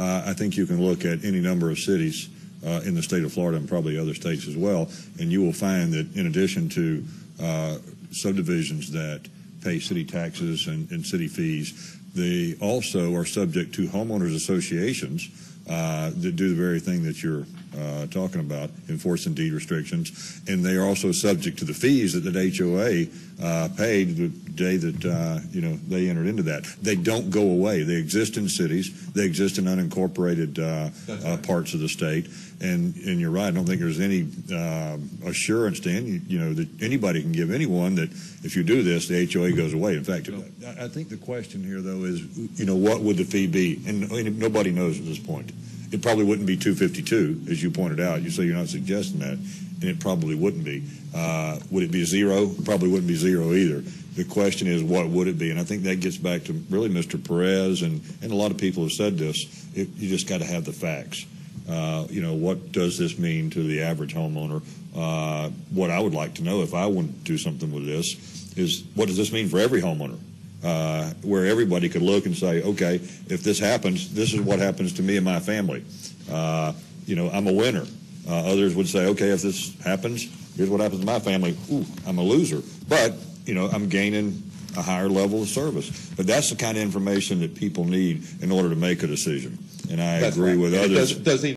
uh, I think you can look at any number of cities uh, in the state of Florida and probably other states as well, and you will find that in addition to uh, subdivisions that pay city taxes and, and city fees, they also are subject to homeowners associations uh, that do the very thing that you're uh, talking about, enforcing deed restrictions, and they are also subject to the fees that the HOA uh, paid the day that uh, you know they entered into that. They don't go away. They exist in cities. They exist in unincorporated uh, uh, right. parts of the state. And and you're right. I don't think there's any uh, assurance to any you know that anybody can give anyone that if you do this, the HOA goes away. In fact, I I think the question here though is you know what would the fee be? And, and nobody knows at this point. It probably wouldn't be 252, as you pointed out. You say you're not suggesting that, and it probably wouldn't be. Uh, would it be zero? It probably wouldn't be zero either. The question is, what would it be? And I think that gets back to really Mr. Perez, and, and a lot of people have said this. It, you just got to have the facts. Uh, you know, what does this mean to the average homeowner? Uh, what I would like to know if I want to do something with this is what does this mean for every homeowner? Uh, where everybody could look and say, okay, if this happens, this is what happens to me and my family. Uh, you know, I'm a winner. Uh, others would say, okay, if this happens, here's what happens to my family. Ooh, I'm a loser. But, you know, I'm gaining a higher level of service. But that's the kind of information that people need in order to make a decision. And I That's agree right. with And others. does- Doesn't